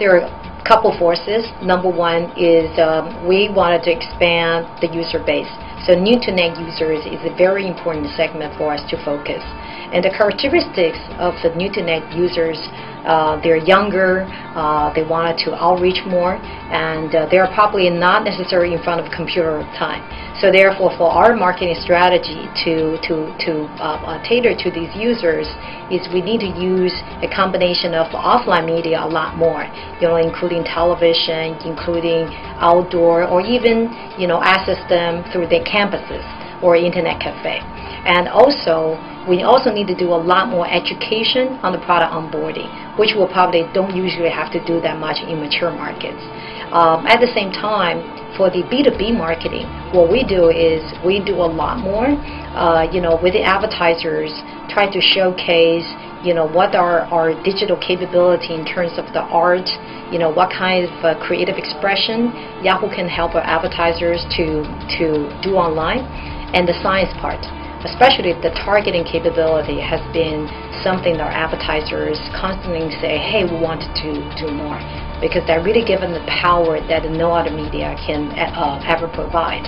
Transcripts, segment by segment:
there are a couple forces. Number one is um, we wanted to expand the user base. So new to net users is a very important segment for us to focus. And the characteristics of the new to net users uh, they're younger, uh, they wanted to outreach more, and uh, they're probably not necessarily in front of computer time. So therefore, for our marketing strategy to, to, to uh, uh, tailor to these users is we need to use a combination of offline media a lot more, you know, including television, including outdoor, or even, you know, access them through their campuses or internet cafe. And also, we also need to do a lot more education on the product onboarding, which we probably don't usually have to do that much in mature markets. Um, at the same time, for the B2B marketing, what we do is we do a lot more, uh, you know, with the advertisers, try to showcase, you know, what are our digital capability in terms of the art, you know, what kind of uh, creative expression Yahoo can help our advertisers to, to do online, and the science part especially the targeting capability has been something that our advertisers constantly say, hey, we want to do more because they're really given the power that no other media can uh, ever provide.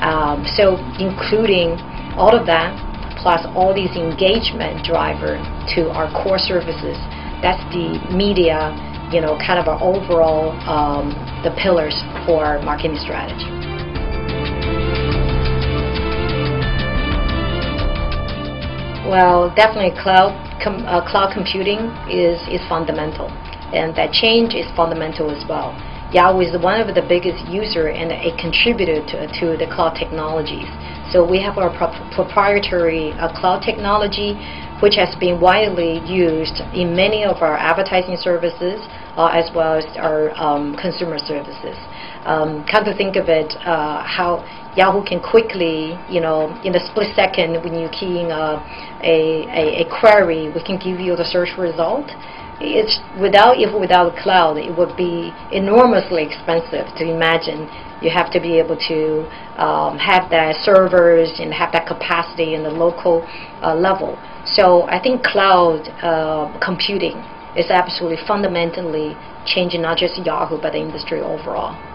Um, so including all of that, plus all these engagement driver to our core services, that's the media, you know, kind of our overall, um, the pillars for our marketing strategy. Well, definitely cloud com uh, cloud computing is is fundamental, and that change is fundamental as well. Yahoo is one of the biggest user and a contributor to, to the cloud technologies. So we have our pro proprietary uh, cloud technology, which has been widely used in many of our advertising services, uh, as well as our um, consumer services. Um, come to think of it, uh, how Yahoo can quickly, you know, in a split second when you key in a, a, a, query, we can give you the search result. It's without if without cloud, it would be enormously expensive to imagine. You have to be able to um, have that servers and have that capacity in the local uh, level. So I think cloud uh, computing is absolutely fundamentally changing not just Yahoo but the industry overall.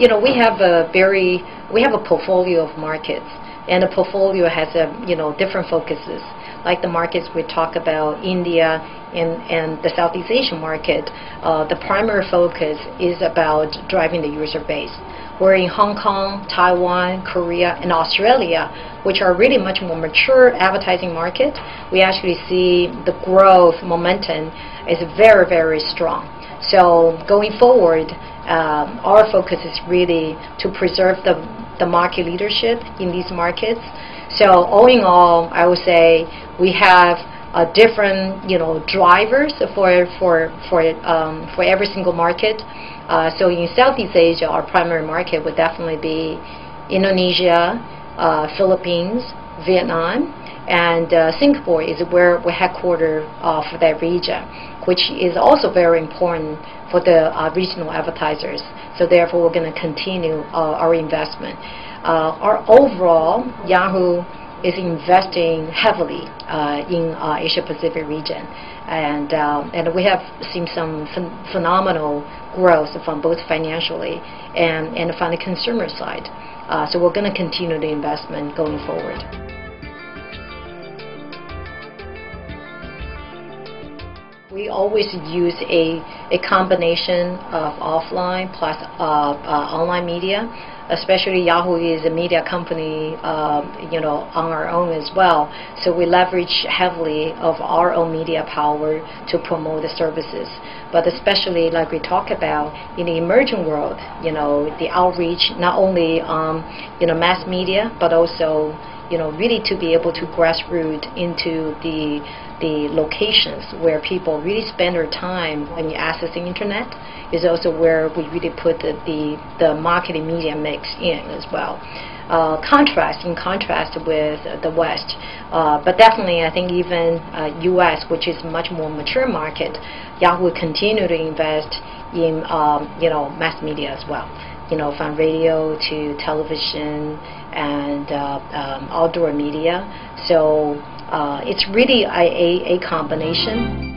You know, we have a very, we have a portfolio of markets, and the portfolio has a, you know, different focuses. Like the markets we talk about, India and, and the Southeast Asian market, uh, the primary focus is about driving the user base. Where in Hong Kong, Taiwan, Korea, and Australia, which are really much more mature advertising markets, we actually see the growth momentum is very, very strong. So going forward, um, our focus is really to preserve the, the market leadership in these markets. So all in all, I would say we have uh, different you know drivers for for for um, for every single market. Uh, so in Southeast Asia, our primary market would definitely be Indonesia, uh, Philippines, Vietnam, and uh, Singapore is where we're headquartered uh, for that region, which is also very important for the uh, regional advertisers. So therefore, we're going to continue uh, our investment. Uh, our overall, Yahoo is investing heavily uh, in Asia Pacific region, and and we have seen some ph phenomenal growth from both financially and and from the consumer side. So we're going to continue the investment going forward. We always use a, a combination of offline plus uh, uh, online media. Especially Yahoo is a media company, uh, you know, on our own as well. So we leverage heavily of our own media power to promote the services. But especially like we talk about in the emerging world, you know, the outreach not only um, you know mass media but also you know really to be able to grassroots into the the locations where people really spend their time when you access the internet is also where we really put the, the, the marketing media mix in as well. Uh, contrast, in contrast with the West. Uh, but definitely, I think even uh, U.S., which is much more mature market, Yahoo continue to invest in um, you know mass media as well. You know, from radio to television and uh, um, outdoor media. So Uh, it's really a, a, a combination.